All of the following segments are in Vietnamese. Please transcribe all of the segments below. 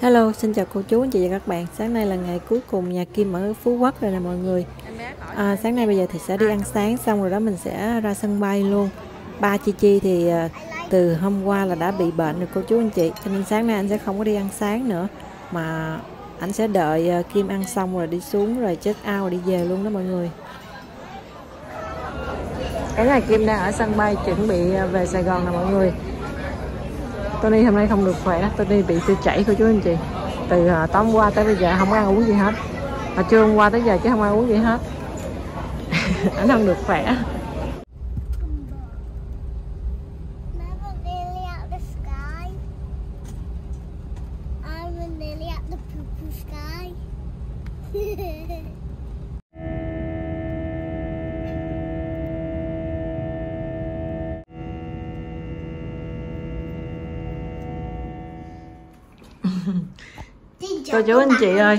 Hello, xin chào cô chú anh chị và các bạn. Sáng nay là ngày cuối cùng nhà Kim ở Phú Quốc rồi nè mọi người. À, sáng nay bây giờ thì sẽ đi ăn sáng xong rồi đó mình sẽ ra sân bay luôn. Ba Chi Chi thì à, từ hôm qua là đã bị bệnh rồi cô chú anh chị, cho nên sáng nay anh sẽ không có đi ăn sáng nữa mà anh sẽ đợi à, Kim ăn xong rồi đi xuống rồi check out rồi đi về luôn đó mọi người. Cái ngày Kim đang ở sân bay chuẩn bị à, về Sài Gòn nè mọi người. Tony hôm nay không được khỏe Tony bị tiêu chảy cô chú anh chị. Từ à, tối qua tới bây giờ không ăn uống gì hết. Mà trưa hôm qua tới giờ chứ không ăn uống gì hết. Anh không được khỏe. Hehehe cô chú anh chị ơi.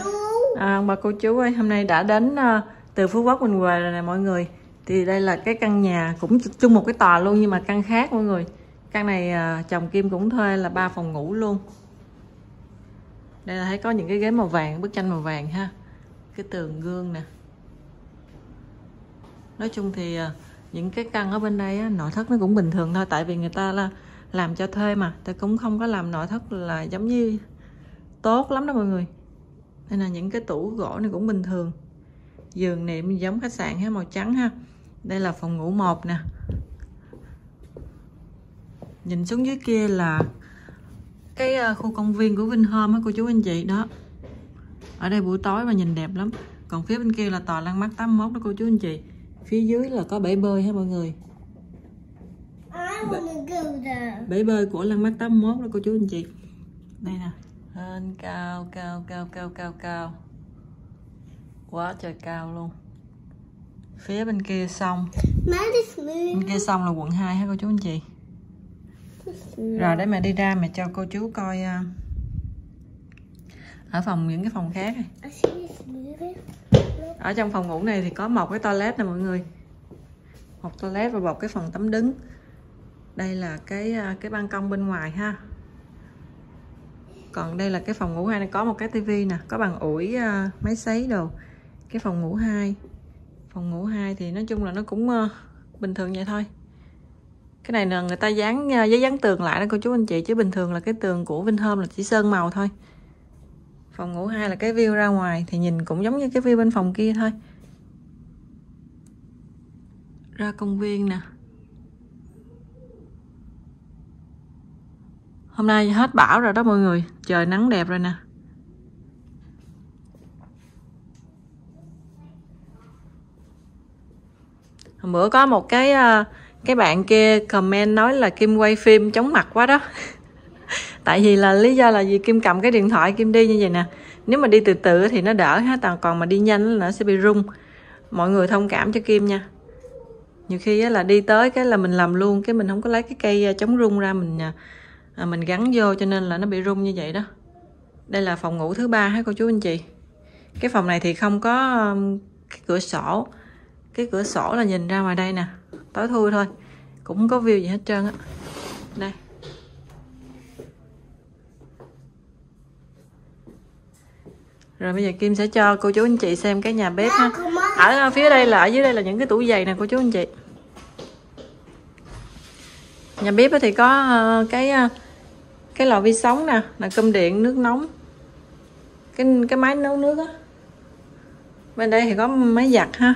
À, bà cô chú ơi hôm nay đã đến uh, từ phú quốc mình về rồi nè mọi người. Thì đây là cái căn nhà cũng chung một cái tòa luôn nhưng mà căn khác mọi người. Căn này uh, chồng kim cũng thuê là ba phòng ngủ luôn. Đây là thấy có những cái ghế màu vàng bức tranh màu vàng ha. Cái tường gương nè. Nói chung thì uh, những cái căn ở bên đây á, nội thất nó cũng bình thường thôi. Tại vì người ta là làm cho thuê mà. Ta cũng không có làm nội thất là giống như tốt lắm đó mọi người. Đây là những cái tủ gỗ này cũng bình thường. Giường nệm giống khách sạn ha màu trắng ha. Đây là phòng ngủ một nè. Nhìn xuống dưới kia là cái ờ, khu công viên của Vinhome á cô chú anh chị đó. Ở đây buổi tối mà nhìn đẹp lắm. Còn phía bên kia là tòa Landmark 81 đó cô chú anh chị. Phía dưới là có bể bơi ha mọi người. Bể bơi của Landmark 81 đó cô chú anh chị. Đây nè lên cao cao cao cao cao cao. Quá trời cao luôn. Phía bên kia sông. Bên kia sông là quận 2 hả cô chú anh chị? Rồi để mẹ đi ra mẹ cho cô chú coi à, ở phòng những cái phòng khác. Ở trong phòng ngủ này thì có một cái toilet nè mọi người. Một toilet và một cái phòng tắm đứng. Đây là cái à, cái ban công bên ngoài ha còn đây là cái phòng ngủ hai này có một cái tivi nè có bàn ủi uh, máy sấy đồ. Cái phòng ngủ hai. Phòng ngủ hai thì nói chung là nó cũng uh, bình thường vậy thôi. Cái này là người ta dán à, giấy dán tường lại đó cô chú anh chị chứ bình thường là cái tường của Vinhome là chỉ sơn màu thôi. Phòng ngủ hai là cái view ra ngoài thì nhìn cũng giống như cái view bên phòng kia thôi. Ra công viên nè. Hôm nay hết bão rồi đó mọi người. Trời nắng đẹp rồi nè. Hôm bữa có một cái ờ, cái bạn kia comment nói là kim quay phim chóng mặt quá đó. Tại vì là lý do là vì kim cầm cái điện thoại kim đi như vậy nè. Nếu mà đi từ từ thì nó đỡ ha còn còn mà đi nhanh là nó sẽ bị rung. Mọi người thông cảm cho kim nha. Nhiều khi là đi tới cái là mình làm luôn, cái mình không có lấy cái cây ờ, chống rung ra mình ờ, à, mình gắn vô cho nên là nó bị rung như vậy đó. Đây là phòng ngủ thứ ba hả cô chú anh chị? Cái phòng này thì không có um, cái cửa sổ. Cái cửa sổ là nhìn ra ngoài đây nè. Tối thui thôi. Cũng không có view gì hết trơn á. Đây. Rồi bây giờ kim sẽ cho cô chú anh chị xem cái nhà bếp ha. Ở phía đây là ở dưới đây là những cái tủ giày nè cô chú anh chị. Nhà bếp thì có ờ, cái ờ, cái lò vi sóng nè, là cơm điện, nước nóng. Cái cái máy nấu nước á. Bên đây thì có máy giặt ha.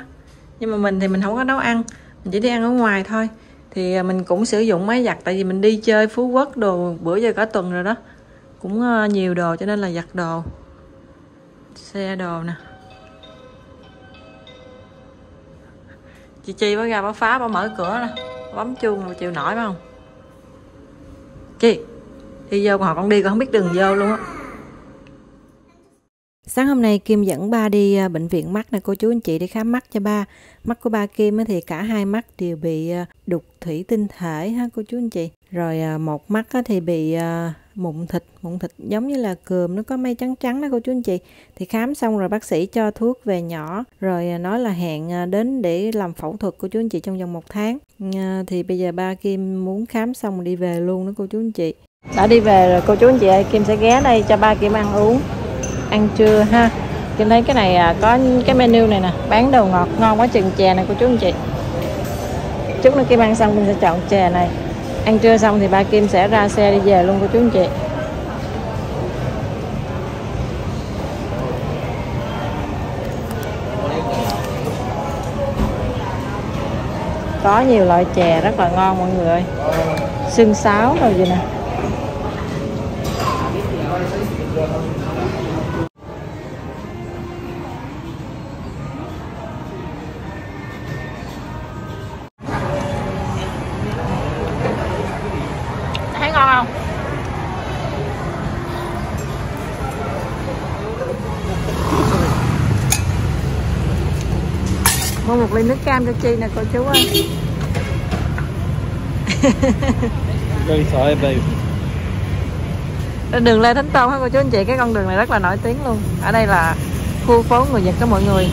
Nhưng mà mình thì mình không có nấu ăn, mình chỉ đi ăn ở ngoài thôi. Thì à, mình cũng sử dụng máy giặt, tại vì mình đi chơi phú quốc đồ, bữa giờ cả tuần rồi đó. Cũng ờ, nhiều đồ cho nên là giặt đồ. Xe đồ nè. Chị chi bác ra bác phá bác mở cửa nè. Bấm chuông mà chịu nổi phải không? Chi đi vô còn họ con đi con không biết đường vô luôn á Sáng hôm nay Kim dẫn ba đi à, bệnh viện mắt nè cô chú anh chị đi khám mắt cho ba. Mắt của ba Kim thì cả hai mắt đều bị à, đục thủy tinh thể ha cô chú anh chị. Rồi à, một mắt thì bị mụn thịt, mụn thịt giống như là cườm nó có mây trắng trắng đó cô chú anh chị. Thì khám xong rồi bác sĩ cho thuốc về nhỏ rồi nói là hẹn đến để làm phẫu thuật cô chú anh chị trong vòng một tháng. Thì bây giờ ba Kim muốn khám xong đi về luôn đó cô chú anh chị đã đi về rồi, cô chú anh chị ơi, Kim sẽ ghé đây cho ba Kim ăn uống. Ăn trưa ha. Kim thấy cái này à, có cái menu này nè, bán đồ ngọt ngon quá, chừng chè này cô chú anh chị. Chút nữa Kim ăn xong, Kim sẽ chọn chè này. Ăn trưa xong thì ba Kim sẽ ra xe đi về luôn, cô chú anh chị. Có nhiều loại chè rất là ngon, mọi người ơi. Xương sáo rồi gì nè. Không mua một ly nước cam cho chi nè cô chú ơi. Very tired, babe. đường Lê Thánh Tôn hả cô chú? Anh chị cái con đường này rất là nổi tiếng luôn. Ở đây là khu phố người Nhật có mọi người.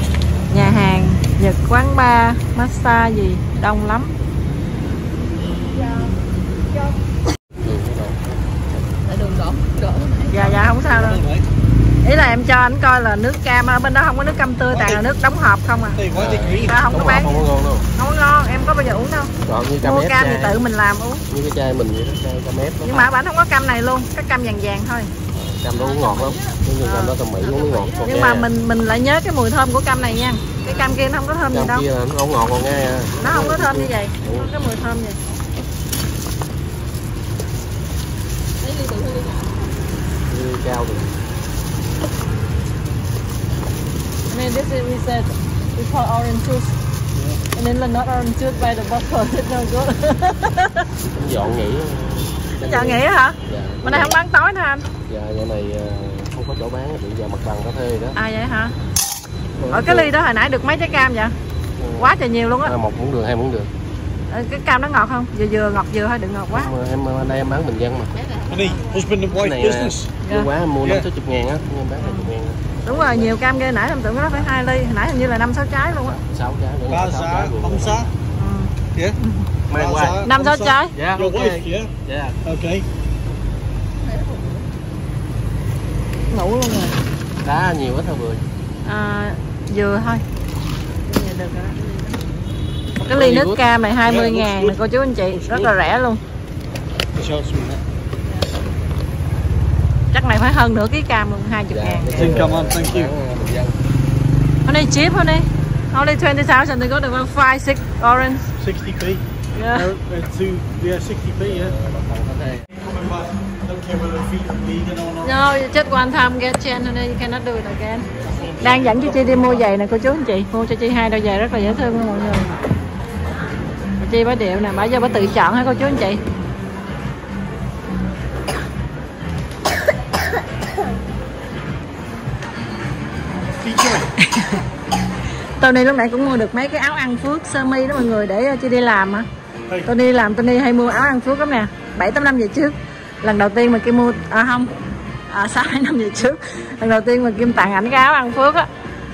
Nhà hàng Nhật quán bar massage gì đông lắm. Dạ dạ không sao đâu. Ý là em cho anh coi là nước cam ở bên đó không có nước cam tươi toàn là nước đóng hộp không à? Ờ, không có bán? không có ngon em có bao giờ uống đâu. Mua cam thì tự mình làm uống. Như cái chai mình vậy đó cam ép nhưng mà bản không có cam này luôn cái cam vàng vàng thôi. Cam đó cũng ngọt lắm. Nhưng như cam đó tao mỹ uống ngọt nhưng mà mình mình lại nhớ cái mùi thơm của cam này nha. Cái cam kia nó không có thơm gì đâu. nó không ngọt còn nghe. Nó không có thơm như vậy. Không có cái mùi thơm vậy như cao thì I mean, this is we said we call orange juice. And then like not orange juice by the bottle, it's no good. dọn nghỉ Dạ nghĩ hả? dạ Bên này không bán tối nè anh. dạ giờ này ờ, không có chỗ bán bị giờ mặt bằng có thuê đó À vậy hả? Ở cái ly đó hồi nãy được mấy trái cam vậy? Quá trời nhiều luôn á. à, một muỗng đường hai muỗng đường Ờ, Cái cam nó ngọt không? Vừa vừa ngọt vừa thôi, đừng ngọt quá. em, em ở đây em bán bình dân mà Honey, husband and wife này business. nhiều quá em mua Yeah. năm chục ngàn á nhưng bán hai chục ngàn Đúng rồi, nhiều cam ghê nãy em tưởng nó phải hai ly, hồi nãy hình như là năm sáu trái luôn á. sáu trái nữa sáu Baza, trái luôn Hamza. Ừ. Yeah. mang qua Năm sáu Hamza. trái. dạ Your ok wife, yeah? dạ Okay. Ngủ luôn rồi. đá nhiều quá thôi vừa À, vừa thôi. Được rồi đó. Cái ly nước cam này 20 ngàn nè cô chú anh chị, rất là rẻ luôn. Chắc này phải hơn nửa ký cam luôn, 20 dạ ngàn. Xin cảm ơn, thank you. Bán, bình dân Honey, cheap, honey. Only 20,000 to go to one five, six orange. 60p. Yeah. Uh, uh, two, yeah, 60p, yeah. No, you just one time get change, honey. You cannot do it again. Đang dẫn cho Chi đi mua giày nè cô chú anh chị. Mua cho Chi hai đôi giày rất là dễ thương luôn mọi người. Chi bá điệu nè, bả giờ bả tự chọn hả cô chú anh chị? Tony lúc nãy cũng mua được mấy cái áo ăn phước sơ mi đó mọi người để ờ, Chi đi làm á. Hey. Tony đi làm Tony hay mua áo ăn phước lắm nè. 7 8 năm về trước. Lần đầu tiên mà Kim mua à không. À 6 2 năm về trước. Lần đầu tiên mà Kim tặng ảnh cái áo ăn phước á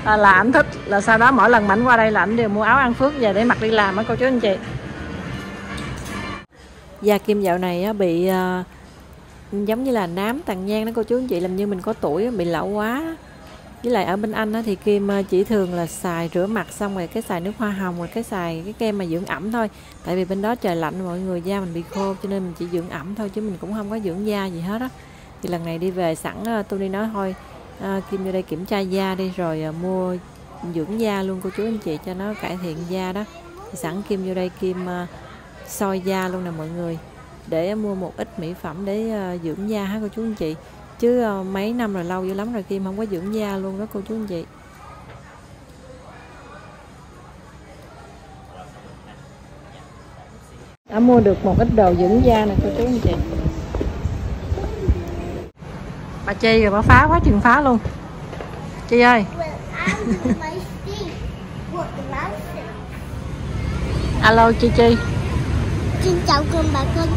à, là ảnh thích là sau đó mỗi lần mà ảnh qua đây là ảnh đều mua áo ăn phước về để mặc đi làm á cô chú anh chị. Da Kim dạo này á, bị ờ, giống như là nám tàn nhang đó cô chú anh chị làm như mình có tuổi á, bị lão quá với lại ở bên anh á, thì Kim à, chỉ thường là xài rửa mặt xong rồi cái xài nước hoa hồng rồi cái xài cái kem mà dưỡng ẩm thôi. Tại vì bên đó trời lạnh mọi người da mình bị khô cho nên mình chỉ dưỡng ẩm thôi chứ mình cũng không có dưỡng da gì hết á. Thì lần này đi về sẵn à, tôi đi nói thôi à, Kim vô đây kiểm tra da đi rồi à, mua dưỡng da luôn cô chú anh chị cho nó cải thiện da đó. Thì sẵn Kim vô đây Kim à, soi da luôn nè mọi người để mua một ít mỹ phẩm để à, dưỡng da ha cô chú anh chị? Chứ ờ, mấy năm rồi lâu dữ lắm rồi Kim không có dưỡng da luôn đó cô chú anh chị. Đã mua được một ít đồ dưỡng da nè cô chú anh chị. Bà Chi rồi bà phá quá chừng phá luôn. Chi ơi. Alo Chi Chi. Xin chào con bà con.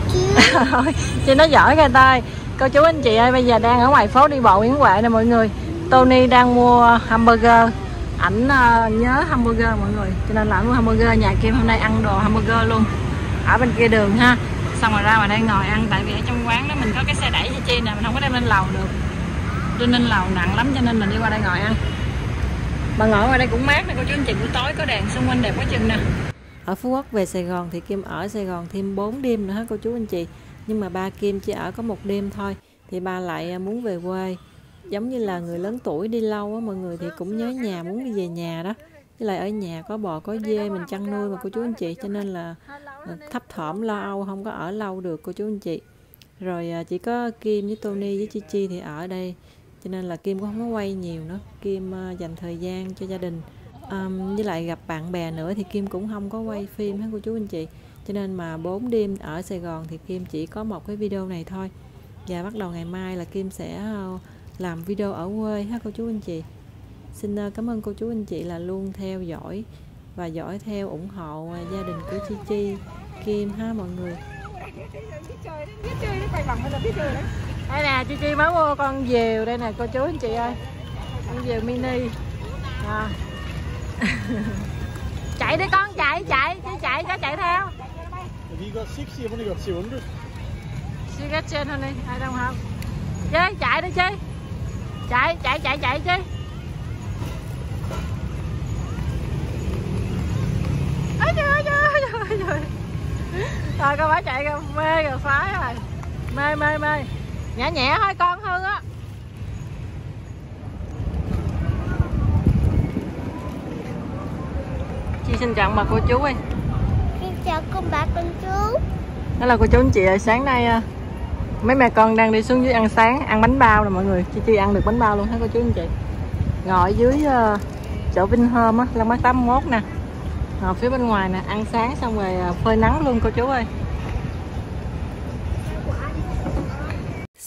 Thôi, Chi nói giỏi kìa tay cô chú anh chị ơi bây giờ đang ở ngoài phố đi bộ Nguyễn Huệ nè mọi người. Tony đang mua hamburger. Ảnh uh, nhớ hamburger mọi người. Cho nên là ảnh mua hamburger nhà Kim hôm nay ăn đồ hamburger luôn. Ở bên kia đường ha. Xong rồi ra mà đang ngồi ăn tại vì ở trong quán đó mình có cái xe đẩy cho chi nè mình không có đem lên lầu được. Lên nên lầu nặng lắm cho nên mình đi qua đây ngồi ăn. Mà ngồi ngoài đây cũng mát nè cô chú anh chị buổi tối có đèn xung quanh đẹp quá chừng nè ở Phú Quốc về Sài Gòn thì Kim ở Sài Gòn thêm 4 đêm nữa hết cô chú anh chị? Nhưng mà ba Kim chỉ ở có một đêm thôi, thì ba lại à, muốn về quê. Giống như là người lớn tuổi đi lâu á, mọi người thì cũng nhớ nhà, muốn đi về nhà đó. Với lại ở nhà có bò, có dê mình chăn nuôi mà cô chú anh chị, cho nên là ờ, thấp thỏm, lo âu, không có ở lâu được cô chú anh chị. Rồi à, chỉ có Kim với Tony với Chi Chi thì ở đây, cho nên là Kim cũng không có quay nhiều nữa. Kim à, dành thời gian cho gia đình um, với lại gặp bạn bè nữa thì Kim cũng không có quay phim hết cô chú anh chị. Cho nên mà 4 đêm ở Sài Gòn thì Kim chỉ có một cái video này thôi. Và bắt đầu ngày mai là Kim sẽ ờ, làm video ở quê ha cô chú anh chị. Xin ờ, cảm ơn cô chú anh chị là luôn theo dõi và dõi theo ủng hộ ờ, gia đình của Chi Chi Kim ha mọi người. Đây nè Chi Chi mới mua con diều đây nè cô chú anh chị ơi. Con diều mini. À. chạy đi con chạy chạy chứ chạy cho chạy theo Have you got 60? I've only got 200. She get trên honey, I don't have. Chơi, chạy đi chơi. Chạy, chạy, chạy, chạy chơi. Ôi trời ơi, trời ơi, trời ơi. Rồi con phải chạy kìa, mê rồi, phái rồi. Mê, mê, mê. Nhẹ nhẹ thôi con hơn á. Xin chào bà cô chú ơi. Xin chào con bà con chú. Đó là cô chú anh chị ơi sáng nay à, mấy mẹ con đang đi xuống dưới ăn sáng ăn bánh bao nè mọi người. Chi chi ăn được bánh bao luôn hả cô chú anh chị? Ngồi ở dưới uh, chỗ Vinhome á Lan Mát 81 nè. Ở phía bên ngoài nè ăn sáng xong rồi uh, phơi nắng luôn cô chú ơi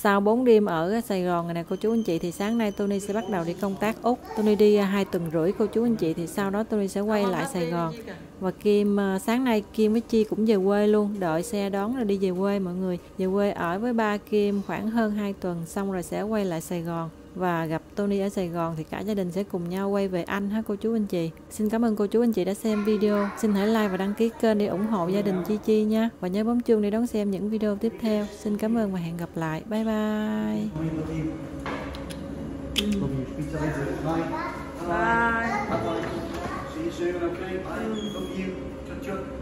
Sau 4 đêm ở Sài Gòn này nè cô chú anh chị thì sáng nay Tony sẽ bắt đầu đi công tác Úc. Tony đi à, hai tuần rưỡi cô chú anh chị thì sau đó Tony sẽ quay lại Sài Gòn. Và Kim à, sáng nay Kim với Chi cũng về quê luôn, đợi xe đón rồi đi về quê mọi người. Về quê ở với ba Kim khoảng hơn 2 tuần xong rồi sẽ quay lại Sài Gòn và gặp Tony ở Sài Gòn thì cả gia đình sẽ cùng nhau quay về Anh ha cô chú anh chị. Xin cảm ơn cô chú anh chị đã xem video. Xin hãy like và đăng ký kênh để ủng hộ gia đình Chi Chi nha. Và nhớ bấm chuông để đón xem những video tiếp theo. Xin cảm ơn và hẹn gặp lại. Bye bye. Bye. See